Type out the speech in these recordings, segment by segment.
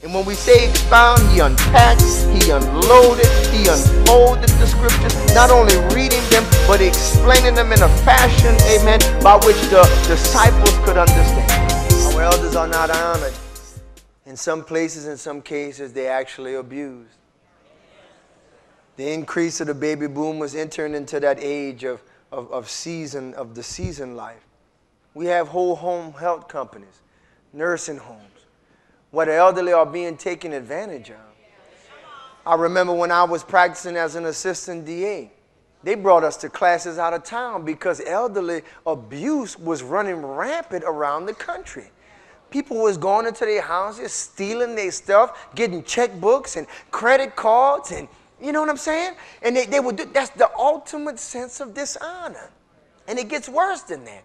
And when we say expound, he unpacked, he unloaded, he unfolded the scriptures, not only reading them, but explaining them in a fashion, amen, by which the disciples could understand. Our elders are not honored. In some places, in some cases, they actually abused. The increase of the baby boom was entering into that age of, of, of season, of the season life. We have whole home health companies, nursing homes where the elderly are being taken advantage of. I remember when I was practicing as an assistant DA, they brought us to classes out of town because elderly abuse was running rampant around the country. People was going into their houses, stealing their stuff, getting checkbooks and credit cards, and you know what I'm saying? And they, they would do that's the ultimate sense of dishonor. And it gets worse than that.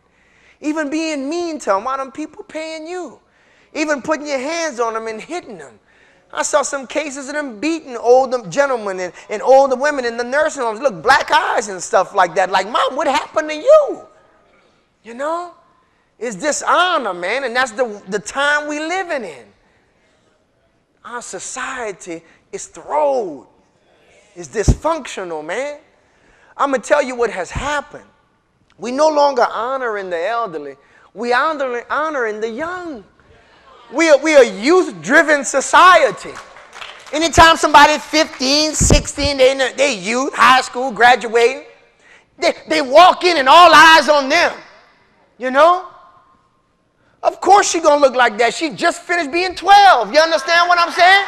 Even being mean to them, why them people paying you? Even putting your hands on them and hitting them. I saw some cases of them beating older gentlemen and, and older women in the nursing homes. Look, black eyes and stuff like that. Like, mom, what happened to you? You know? It's dishonor, man, and that's the, the time we living in. Our society is throwed. It's dysfunctional, man. I'm going to tell you what has happened. We no longer honoring the elderly. We honor, honoring the young. We are, we are youth driven society. Anytime somebody 15, 16, they, they youth, high school, graduating, they, they walk in and all eyes on them. You know? Of course she gonna look like that. She just finished being 12. You understand what I'm saying?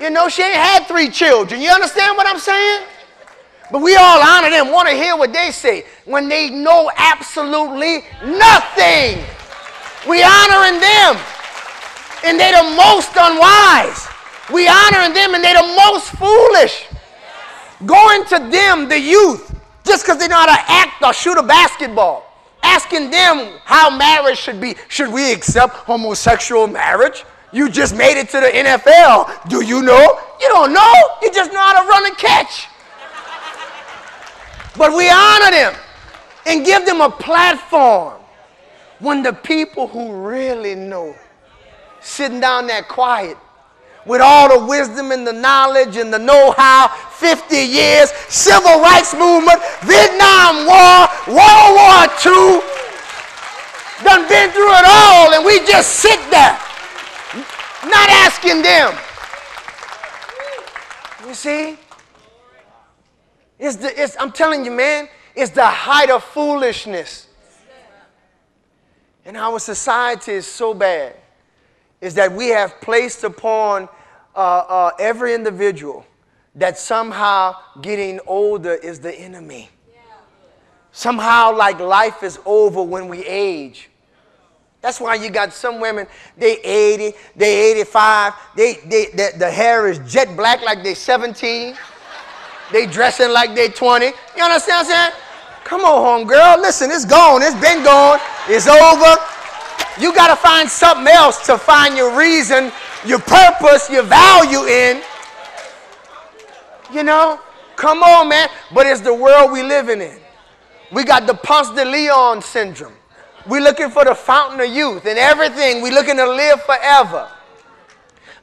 You know, she ain't had three children. You understand what I'm saying? But we all honor them, want to hear what they say when they know absolutely nothing. We honoring them, and they the most unwise. We honoring them, and they the most foolish. Going to them, the youth, just because they know how to act or shoot a basketball. Asking them how marriage should be. Should we accept homosexual marriage? You just made it to the NFL. Do you know? You don't know. You just know how to run and catch. But we honor them and give them a platform when the people who really know, sitting down there quiet, with all the wisdom and the knowledge and the know-how, 50 years, civil rights movement, Vietnam War, World War II, done been through it all, and we just sit there, not asking them. You see? It's the, it's, I'm telling you, man, it's the height of foolishness in our society is so bad is that we have placed upon uh, uh, every individual that somehow getting older is the enemy. Somehow, like life is over when we age. That's why you got some women, they 80, they 85, they, they, they, the hair is jet black like they 17. They dressing like they 20. You understand what I'm saying? Come on, home girl. Listen, it's gone. It's been gone. It's over. You got to find something else to find your reason, your purpose, your value in. You know? Come on, man. But it's the world we living in. We got the Ponce de Leon syndrome. We're looking for the fountain of youth and everything. We're looking to live forever.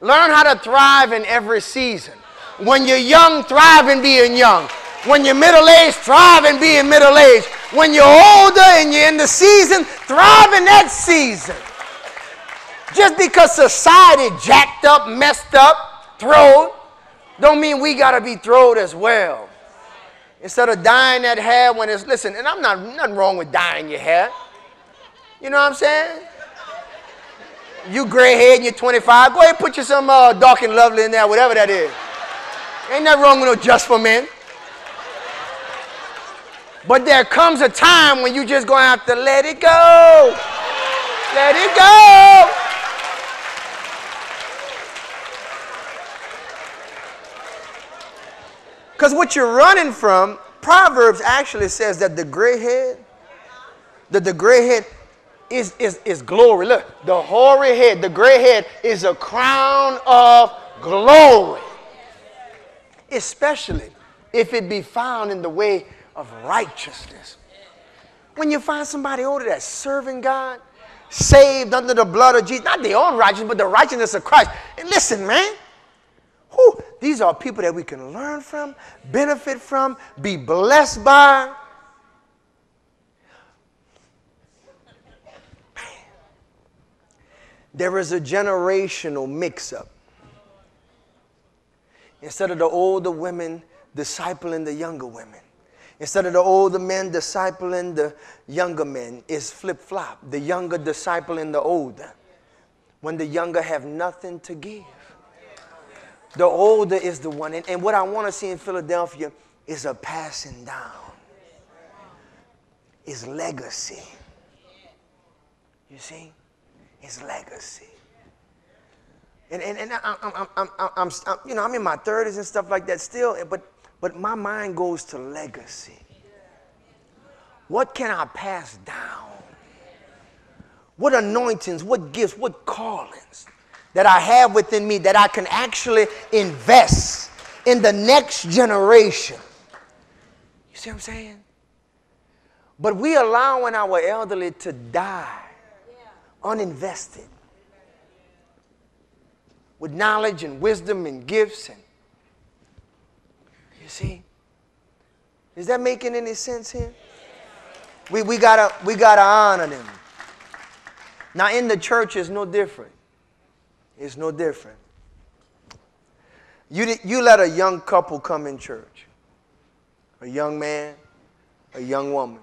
Learn how to thrive in every season. When you're young, thrive in being young. When you're middle aged, thrive and be in being middle aged. When you're older and you're in the season, thrive in that season. Just because society jacked up, messed up, throwed, don't mean we got to be throwed as well. Instead of dyeing that hair when it's, listen, and I'm not, nothing wrong with dyeing your hair. You know what I'm saying? You gray head and you're 25, go ahead put you some uh, dark and lovely in there, whatever that is. Ain't nothing wrong with no just for men. But there comes a time when you just gonna have to let it go. Let it go. Because what you're running from, Proverbs actually says that the gray head, that the gray head is, is, is glory. Look, the hoary head, the gray head is a crown of glory. Especially if it be found in the way of righteousness. When you find somebody older that's serving God, saved under the blood of Jesus. Not their own righteousness, but the righteousness of Christ. And listen, man. Whew, these are people that we can learn from, benefit from, be blessed by. There is a generational mix up. Instead of the older women discipling the younger women, instead of the older men discipling the younger men, it's flip flop. The younger discipling the older. When the younger have nothing to give, the older is the one. And, and what I want to see in Philadelphia is a passing down, is legacy. You see? His legacy. And, and, and I'm, I'm, I'm, I'm, I'm, you know, I'm in my 30s and stuff like that still, but, but my mind goes to legacy. What can I pass down? What anointings, what gifts, what callings that I have within me that I can actually invest in the next generation? You see what I'm saying? But we allowing our elderly to die uninvested with knowledge and wisdom and gifts and you see? Is that making any sense here? We, we gotta we gotta honor them. Now in the church is no different. It's no different. You, you let a young couple come in church. A young man a young woman.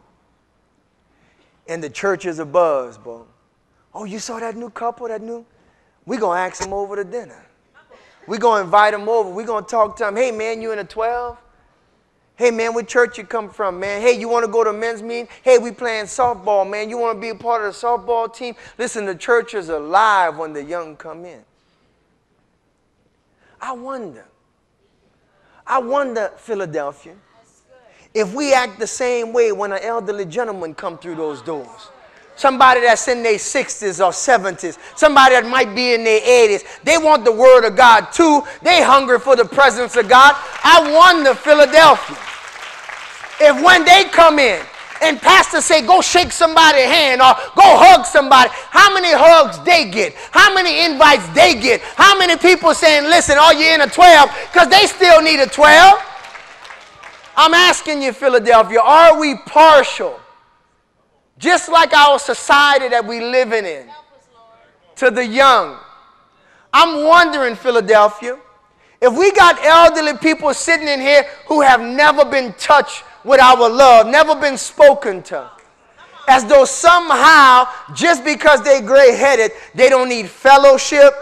And the church is a buzz bro. Oh, you saw that new couple, that new? We're going to ask them over to dinner. We're going to invite them over. We're going to talk to them. Hey, man, you in a 12? Hey, man, what church you come from, man? Hey, you want to go to men's meeting? Hey, we playing softball, man. You want to be a part of the softball team? Listen, the church is alive when the young come in. I wonder, I wonder, Philadelphia, if we act the same way when an elderly gentleman come through those doors. Somebody that's in their 60s or 70s. Somebody that might be in their 80s. They want the word of God too. They hungry for the presence of God. I wonder, Philadelphia, if when they come in and pastor say go shake somebody's hand or go hug somebody, how many hugs they get? How many invites they get? How many people saying, listen, are you in a 12? Because they still need a 12. I'm asking you, Philadelphia, are we partial? Just like our society that we living in. To the young. I'm wondering, Philadelphia, if we got elderly people sitting in here who have never been touched with our love, never been spoken to, as though somehow, just because they're gray headed, they don't need fellowship,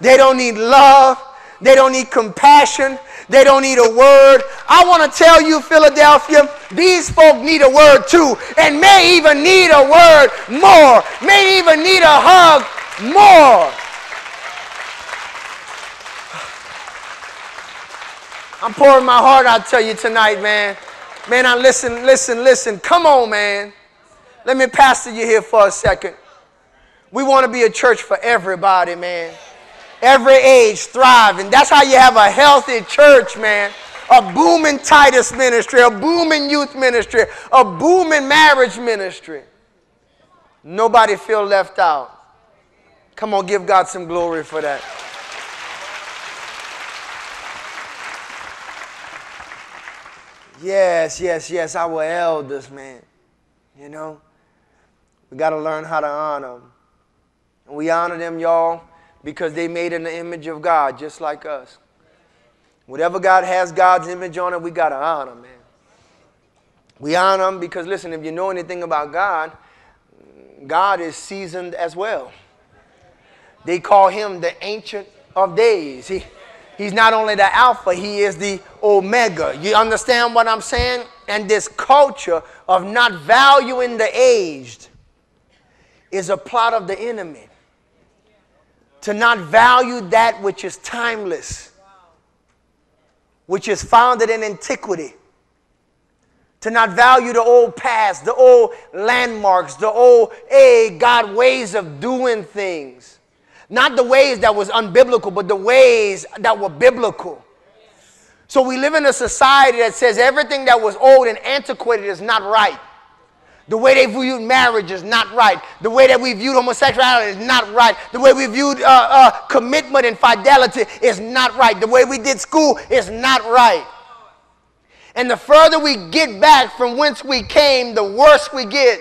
they don't need love, they don't need compassion, they don't need a word. I want to tell you, Philadelphia, these folk need a word too, and may even need a word more, may even need a hug more. I'm pouring my heart out to you tonight, man. Man, I listen, listen, listen. Come on, man. Let me pastor you here for a second. We want to be a church for everybody, man every age thriving. That's how you have a healthy church, man. A booming Titus ministry, a booming youth ministry, a booming marriage ministry. Nobody feel left out. Come on, give God some glory for that. Yes, yes, yes, our elders, man. You know, we got to learn how to honor them. And we honor them, y'all because they made in the image of God, just like us. Whatever God has God's image on it, we got to honor, man. We honor him because, listen, if you know anything about God, God is seasoned as well. They call him the Ancient of Days. He, he's not only the Alpha, he is the Omega. You understand what I'm saying? And this culture of not valuing the aged is a plot of the enemy to not value that which is timeless, which is founded in antiquity, to not value the old past, the old landmarks, the old, hey, God, ways of doing things. Not the ways that was unbiblical, but the ways that were biblical. So we live in a society that says everything that was old and antiquated is not right. The way they viewed marriage is not right. The way that we viewed homosexuality is not right. The way we viewed uh, uh, commitment and fidelity is not right. The way we did school is not right. And the further we get back from whence we came, the worse we get.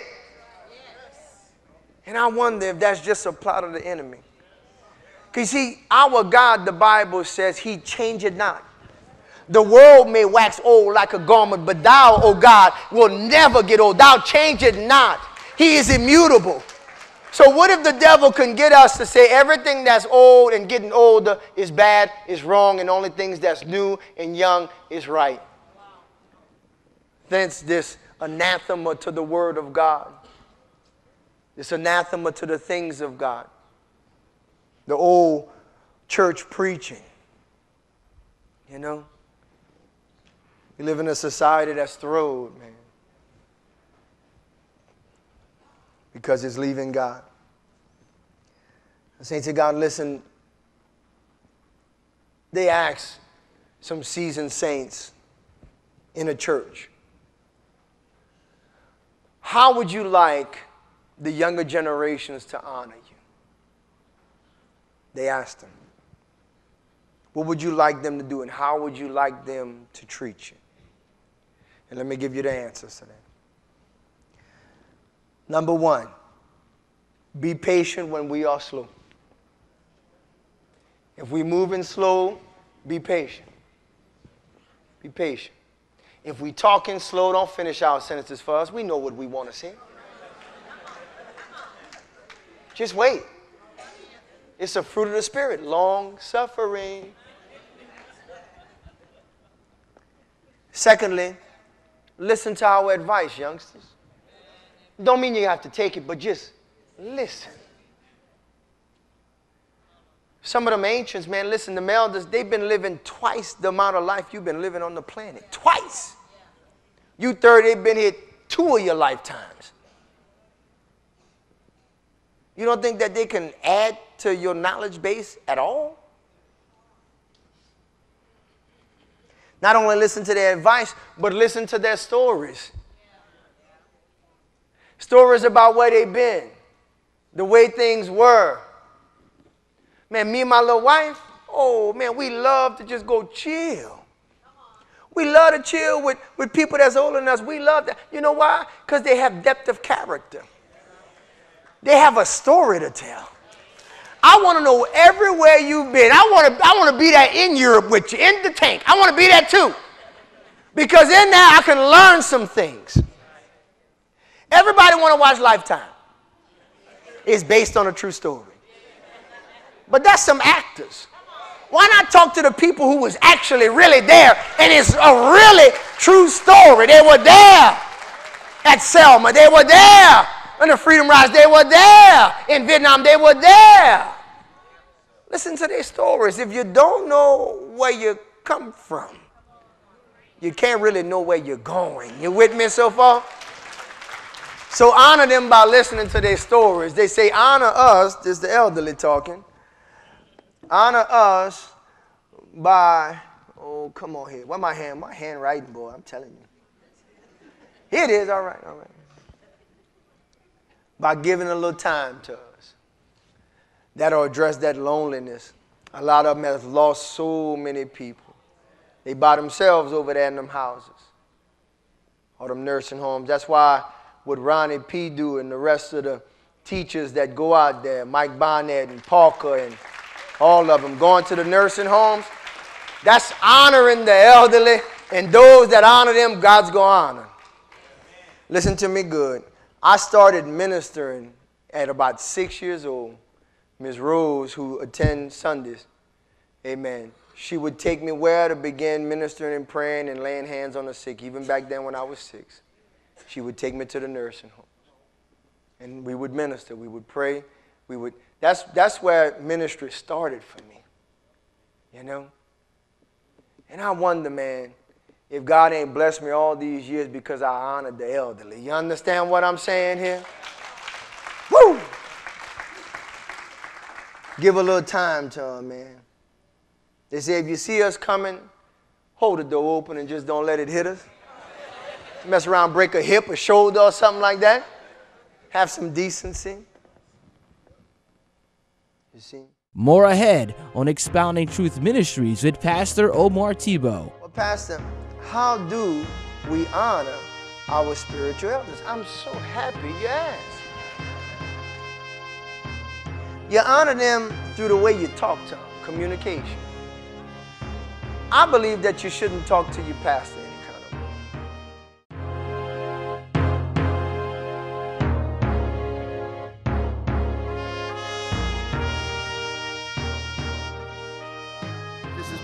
And I wonder if that's just a plot of the enemy. Because see, our God, the Bible says, He changeth not. The world may wax old like a garment, but thou, O God, will never get old. Thou change it not. He is immutable. So, what if the devil can get us to say everything that's old and getting older is bad, is wrong, and only things that's new and young is right? Thence, this anathema to the Word of God, this anathema to the things of God, the old church preaching. You know? We live in a society that's thrilled, man. Because it's leaving God. Saints of God, listen, they asked some seasoned saints in a church, how would you like the younger generations to honor you? They asked them. What would you like them to do, and how would you like them to treat you? And let me give you the answers to that. Number one, be patient when we are slow. If we're moving slow, be patient. Be patient. If we talking slow, don't finish our sentences for us. We know what we want to say. Just wait. It's a fruit of the Spirit, long suffering. Secondly, Listen to our advice, youngsters. Don't mean you have to take it, but just listen. Some of them ancients, man, listen, the elders, they've been living twice the amount of life you've been living on the planet. Twice. You third, they've been here two of your lifetimes. You don't think that they can add to your knowledge base at all? Not only listen to their advice, but listen to their stories. Stories about where they've been, the way things were. Man, me and my little wife, oh man, we love to just go chill. We love to chill with, with people that's older than us. We love that. You know why? Because they have depth of character. They have a story to tell. I want to know everywhere you've been. I want to, I want to be there in Europe with you, in the tank. I want to be there too. Because in there I can learn some things. Everybody want to watch Lifetime. It's based on a true story. But that's some actors. Why not talk to the people who was actually really there and it's a really true story? They were there at Selma. They were there in the Freedom Rides. They were there in Vietnam. They were there. Listen to their stories. If you don't know where you come from, you can't really know where you're going. You with me so far? So honor them by listening to their stories. They say, honor us, this is the elderly talking. Honor us by, oh, come on here. Where my hand? My handwriting, boy, I'm telling you. Here it is, all right, all right. By giving a little time to us that'll address that loneliness. A lot of them have lost so many people. They by themselves over there in them houses or them nursing homes. That's why what Ronnie P. do and the rest of the teachers that go out there, Mike Bonnet and Parker and all of them going to the nursing homes, that's honoring the elderly and those that honor them, God's going to honor. Listen to me good. I started ministering at about six years old. Ms. Rose, who attends Sundays, amen, she would take me where to begin ministering and praying and laying hands on the sick, even back then when I was six. She would take me to the nursing home. And we would minister, we would pray, we would that's that's where ministry started for me. You know? And I wonder, man, if God ain't blessed me all these years because I honored the elderly. You understand what I'm saying here? Woo! Give a little time to them, man. They say if you see us coming, hold the door open and just don't let it hit us. Mess around, break a hip, a shoulder, or something like that. Have some decency. You see? More ahead on Expounding Truth Ministries with Pastor Omar Tebow. Well, Pastor, how do we honor our spiritual elders? I'm so happy you asked. You honor them through the way you talk to them, communication. I believe that you shouldn't talk to your pastor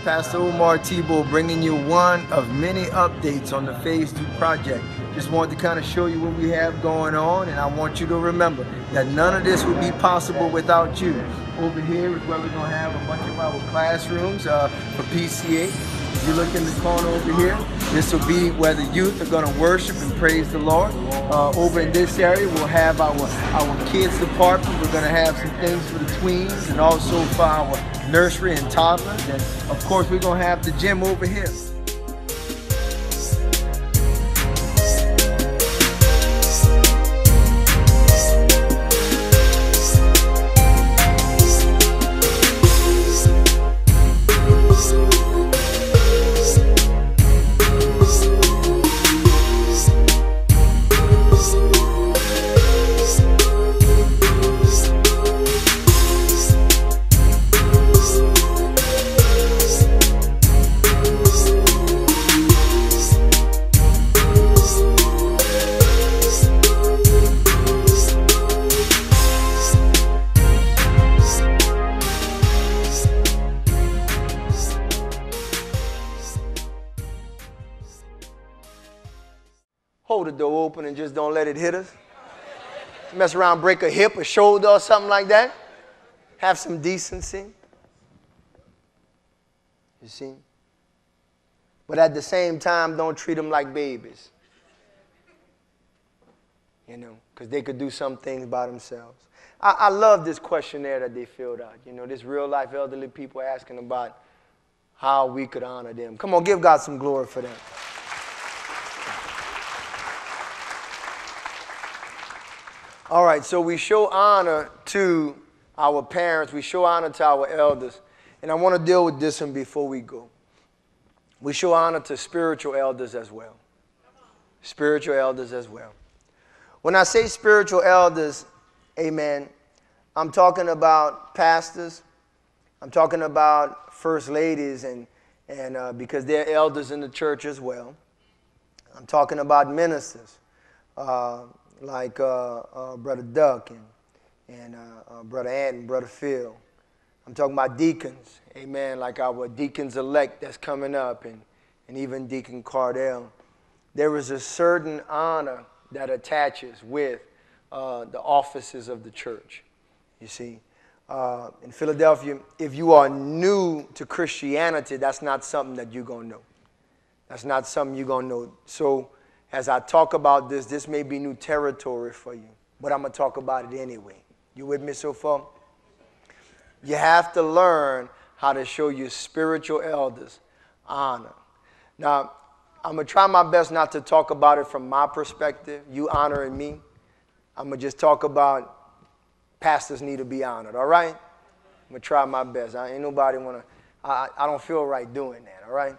Pastor Omar Tebow bringing you one of many updates on the Phase 2 project. Just wanted to kind of show you what we have going on, and I want you to remember that none of this would be possible without you. Over here is where we're going to have a bunch of our classrooms uh, for PCA. If you look in the corner over here, this will be where the youth are going to worship and praise the Lord. Uh, over in this area, we'll have our, our kids department. We're going to have some things for the tweens and also for our nursery and toddlers. And of course, we're to have the gym over here. Open and just don't let it hit us. Mess around, break a hip, a shoulder, or something like that. Have some decency. You see? But at the same time, don't treat them like babies. You know, because they could do some things by themselves. I, I love this questionnaire that they filled out. You know, this real life elderly people asking about how we could honor them. Come on, give God some glory for that. All right, so we show honor to our parents, we show honor to our elders, and I want to deal with this one before we go. We show honor to spiritual elders as well. Spiritual elders as well. When I say spiritual elders, amen, I'm talking about pastors, I'm talking about first ladies, and, and uh, because they're elders in the church as well. I'm talking about ministers. Uh, like uh, uh, Brother Duck and, and uh, Brother Ant and Brother Phil. I'm talking about deacons, amen, like our deacons elect that's coming up and, and even Deacon Cardell. There is a certain honor that attaches with uh, the offices of the church, you see. Uh, in Philadelphia, if you are new to Christianity, that's not something that you're going to know. That's not something you're going to know. So, as I talk about this, this may be new territory for you, but I'm going to talk about it anyway. You with me so far? You have to learn how to show your spiritual elders honor. Now, I'm going to try my best not to talk about it from my perspective, you honoring me. I'm going to just talk about pastors need to be honored, all right? I'm going to try my best. I ain't nobody want to, I, I don't feel right doing that, all right?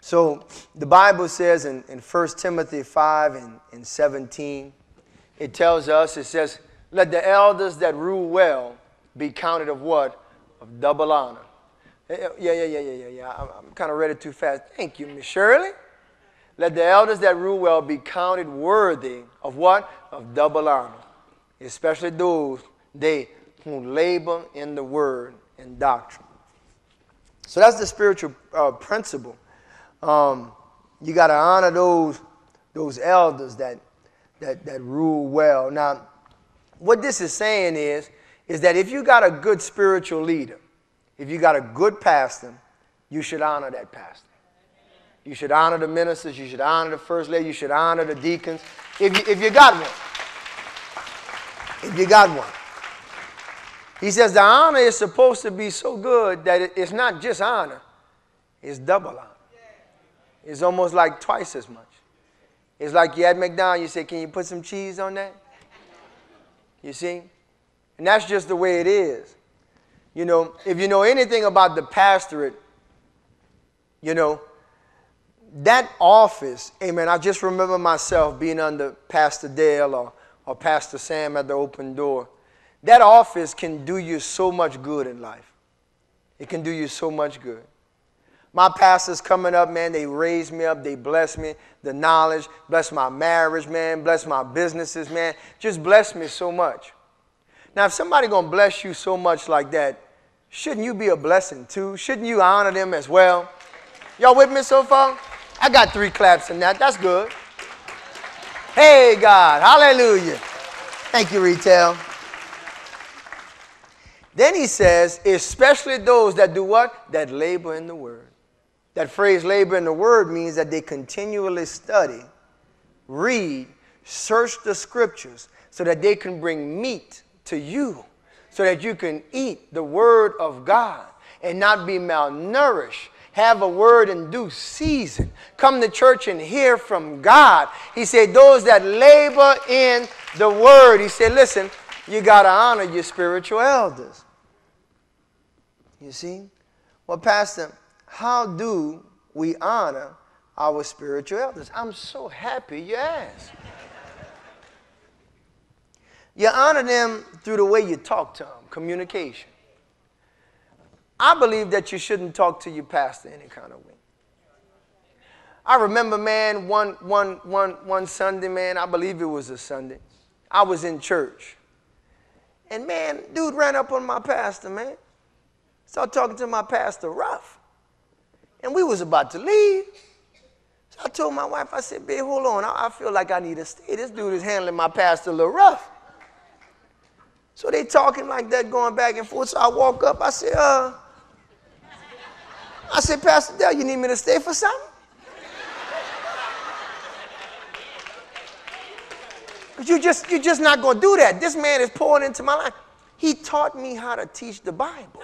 So the Bible says in, in 1 Timothy 5 and, and 17, it tells us, it says, let the elders that rule well be counted of what? Of double honor. Yeah, yeah, yeah, yeah, yeah, yeah. I'm, I'm kind of read it too fast. Thank you, Miss Shirley. Let the elders that rule well be counted worthy of what? Of double honor. Especially those they who labor in the word and doctrine. So that's the spiritual uh, principle um, you got to honor those, those elders that, that, that rule well. Now, what this is saying is, is that if you got a good spiritual leader, if you got a good pastor, you should honor that pastor. You should honor the ministers. You should honor the first lady. You should honor the deacons. If you, if you got one. If you got one. He says the honor is supposed to be so good that it's not just honor, it's double honor is almost like twice as much. It's like you at McDonald's, you say, Can you put some cheese on that? You see? And that's just the way it is. You know, if you know anything about the pastorate, you know, that office, amen, I just remember myself being under Pastor Dale or, or Pastor Sam at the open door. That office can do you so much good in life. It can do you so much good. My pastors coming up, man, they raised me up, they blessed me, the knowledge, bless my marriage, man, bless my businesses, man, just bless me so much. Now, if somebody gonna bless you so much like that, shouldn't you be a blessing too? Shouldn't you honor them as well? Y'all with me so far? I got three claps in that. That's good. Hey, God. Hallelujah. Thank you, retail. Then he says, especially those that do what? That labor in the word. That phrase labor in the word means that they continually study, read, search the scriptures so that they can bring meat to you, so that you can eat the word of God and not be malnourished have a word in due season. Come to church and hear from God. He said, Those that labor in the word, he said, Listen, you got to honor your spiritual elders. You see? Well, Pastor, how do we honor our spiritual elders? I'm so happy you asked. you honor them through the way you talk to them, communication. I believe that you shouldn't talk to your pastor any kind of way. I remember, man, one, one, one, one Sunday, man, I believe it was a Sunday, I was in church. And man, dude ran up on my pastor, man. Started talking to my pastor rough. And we was about to leave. So I told my wife, I said, babe, hold on. I, I feel like I need to stay. This dude is handling my pastor a little rough. So they talking like that, going back and forth. So I walk up, I said, uh, I said, Pastor Dale, you need me to stay for something? Because you just, you're just not going to do that. This man is pouring into my life. He taught me how to teach the Bible.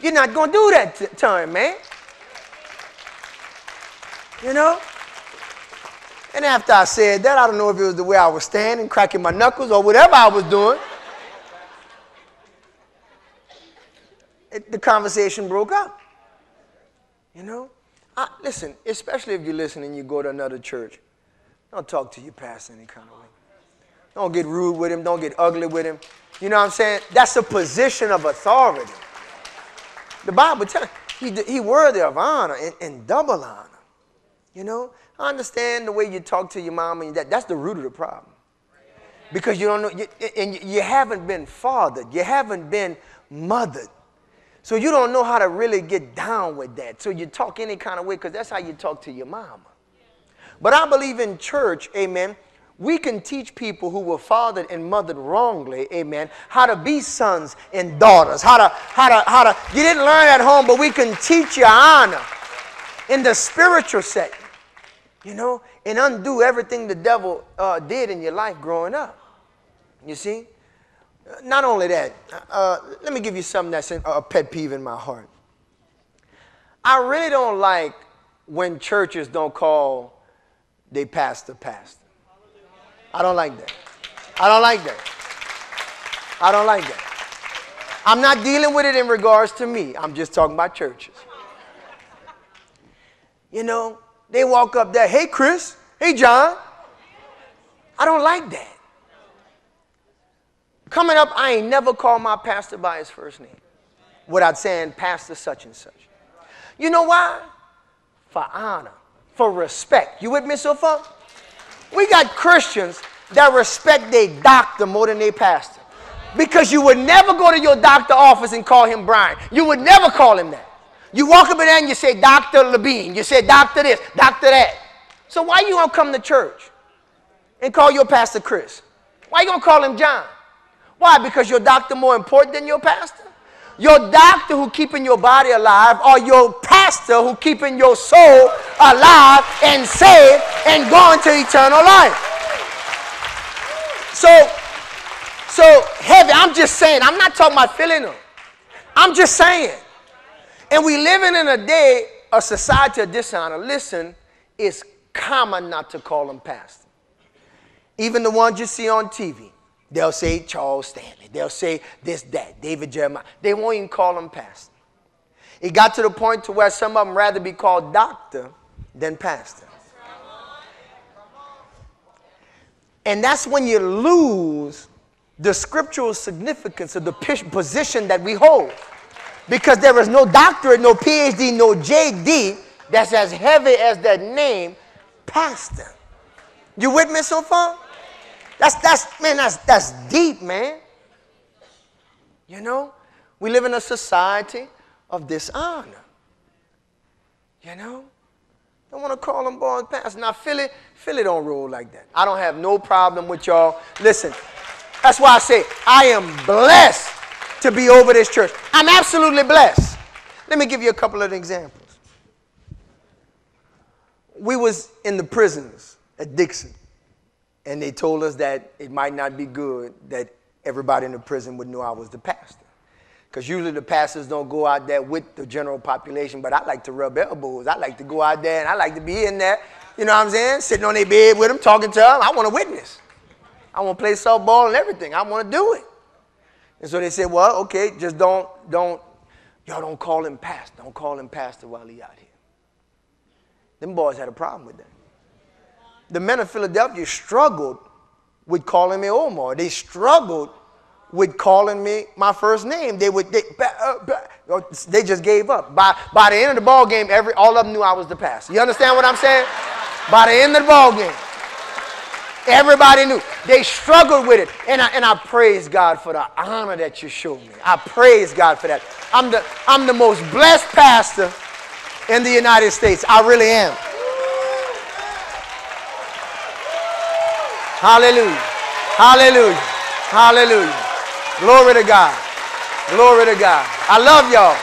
You're not going to do that t- time, man. You know? And after I said that, I don't know if it was the way I was standing, cracking my knuckles, or whatever I was doing. it, the conversation broke up. You know? I, listen, especially if you listen and you go to another church, don't talk to your pastor any kind of way. Don't get rude with him. Don't get ugly with him. You know what I'm saying? That's a position of authority. The Bible tells he, he worthy of honor and, and double honor. You know? I understand the way you talk to your mom and that. That's the root of the problem. Because you don't know, you, and you haven't been fathered. You haven't been mothered. So you don't know how to really get down with that. So you talk any kind of way because that's how you talk to your mama. But I believe in church, amen. We can teach people who were fathered and mothered wrongly, amen, how to be sons and daughters. How to, how to, how to, you didn't learn at home, but we can teach you honor in the spiritual setting, you know, and undo everything the devil uh, did in your life growing up. You see? Not only that, uh, let me give you something that's a pet peeve in my heart. I really don't like when churches don't call they pastor pastor. I don't like that. I don't like that. I don't like that. I'm not dealing with it in regards to me. I'm just talking about churches. You know, they walk up there, hey Chris, hey John. I don't like that. Coming up, I ain't never called my pastor by his first name without saying pastor such and such. You know why? For honor, for respect. You with me so far? We got Christians that respect their doctor more than their pastor. Because you would never go to your doctor office and call him Brian. You would never call him that. You walk up in there and you say Dr. Levine. You say Dr. this, Dr. that. So why you gonna come to church and call your pastor Chris? Why you gonna call him John? Why? Because your doctor more important than your pastor? Your doctor who keeping your body alive or your pastor who keeping your soul alive and saved and going to eternal life. So, so heavy, I'm just saying, I'm not talking about filling them. I'm just saying. And we living in a day, a society of dishonor. Listen, it's common not to call them pastor. Even the ones you see on TV, they'll say Charles Stanley. They'll say this, that, David Jeremiah. They won't even call them pastor. It got to the point to where some of them rather be called doctor than pastor. And that's when you lose the scriptural significance of the position that we hold. Because there is no doctorate, no PhD, no JD that's as heavy as that name, pastor. You with me so far? That's that's man, that's that's deep, man. You know, we live in a society of dishonor. You know? Don't want to call them boys pastor. Now Philly, Philly don't roll like that. I don't have no problem with y'all. Listen, that's why I say I am blessed to be over this church. I'm absolutely blessed. Let me give you a couple of examples. We was in the prisons at Dixon, and they told us that it might not be good that everybody in the prison would know I was the pastor. Because usually the pastors don't go out there with the general population, but I like to rub elbows. I like to go out there and I like to be in there, you know what I'm saying? Sitting on their bed with them, talking to them. I want to witness. I want to play softball and everything. I want to do it. And so they said, well, okay, just don't, don't, y'all don't call him pastor. Don't call him pastor while he out here. Them boys had a problem with that. The men of Philadelphia struggled with calling me Omar. They struggled with calling me my first name. They would they, uh, they just gave up. By by the end of the ball game, every all of them knew I was the pastor. You understand what I'm saying? By the end of the ball game, everybody knew. They struggled with it, and I and I praise God for the honor that you showed me. I praise God for that. I'm the I'm the most blessed pastor in the United States. I really am. Hallelujah. Hallelujah. Hallelujah. Glory to God. Glory to God. I love y'all.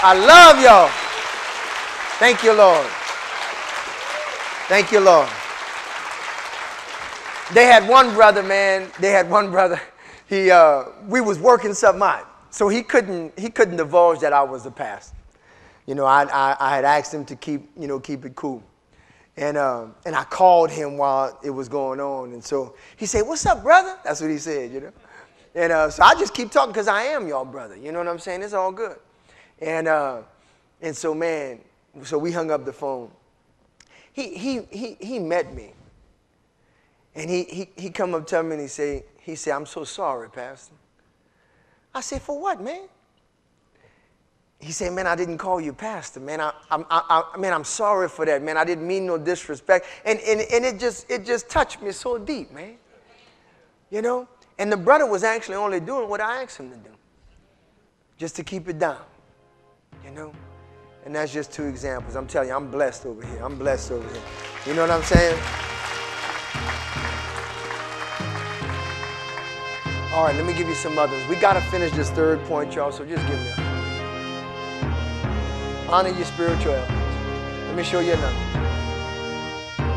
I love y'all. Thank you, Lord. Thank you, Lord. They had one brother, man. They had one brother. He, uh, we was working something out, so he couldn't, he couldn't divulge that I was the pastor. You know, I, I, I had asked him to keep, you know, keep it cool. And, uh, and I called him while it was going on. And so he said, What's up, brother? That's what he said, you know. And uh, so I just keep talking because I am y'all brother. You know what I'm saying? It's all good. And, uh, and so, man, so we hung up the phone. He, he, he, he met me. And he, he, he come up to me and he say, he said, I'm so sorry, Pastor. I said, for what, man? He said, man, I didn't call you pastor, man. I, I, I, man, I'm sorry for that, man. I didn't mean no disrespect. And, and, and it, just, it just touched me so deep, man. You know? And the brother was actually only doing what I asked him to do, just to keep it down, you know? And that's just two examples. I'm telling you, I'm blessed over here. I'm blessed over here. You know what I'm saying? All right, let me give you some others. We got to finish this third point, y'all, so just give me a Honor your spiritual. Let me show you another.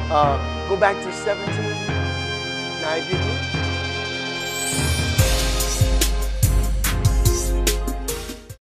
Uh, go back to 17. Now, if you